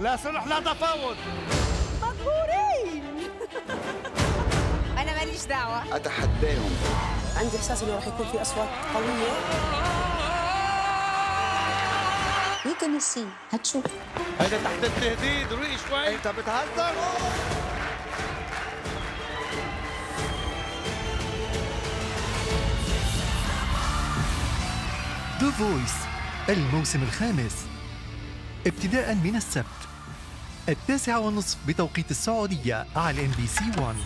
لا صلح لا تفاوض. مقهورين. أنا ماليش دعوة. أتحداهم. عندي إحساس إنه راح يكون في أصوات قوية. You gonna see. هتشوف. هذا تحت التهديد روقي شوي. أنت بتهزر؟ The Voice الموسم الخامس. ابتداء من السبت. التاسعة والنصف بتوقيت السعودية على سي 1